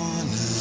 morning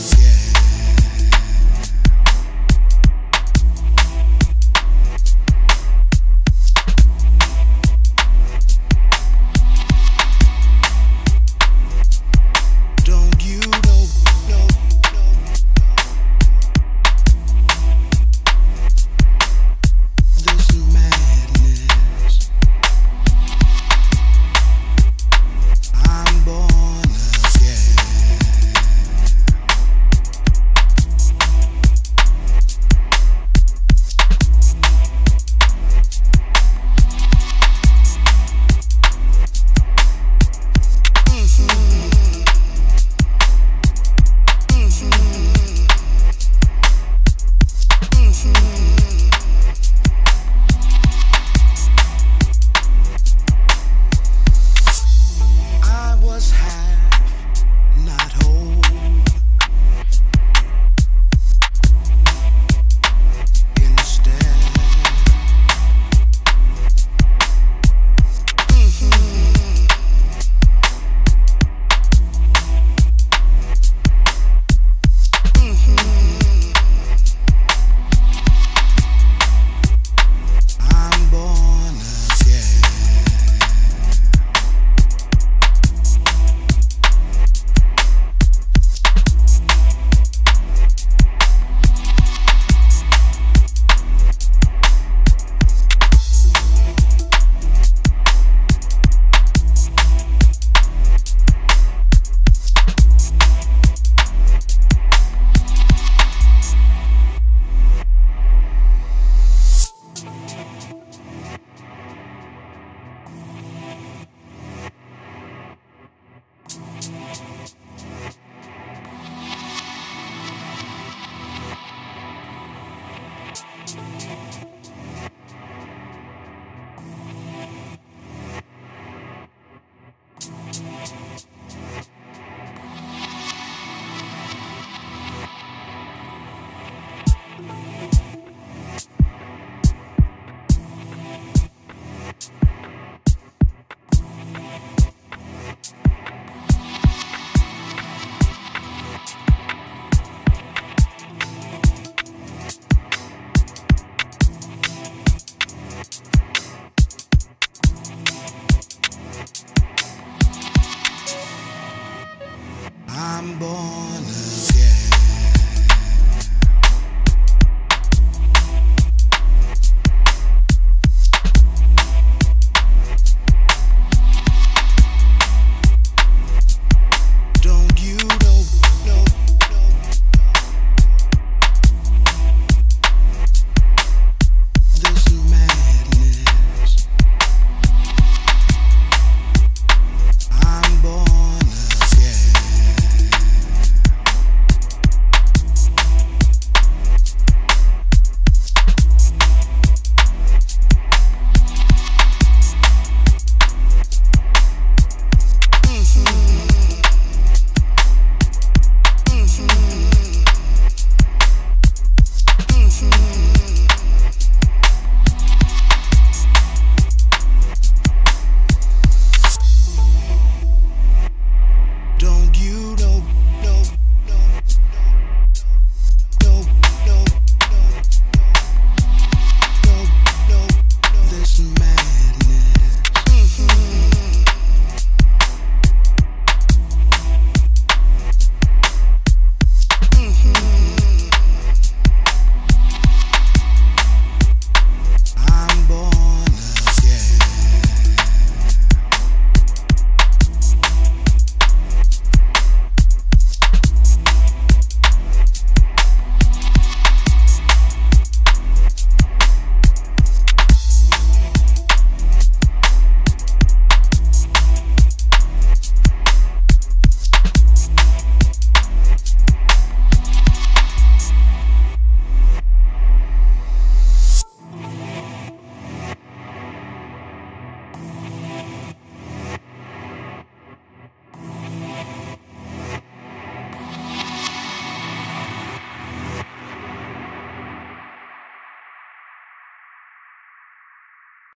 I'm born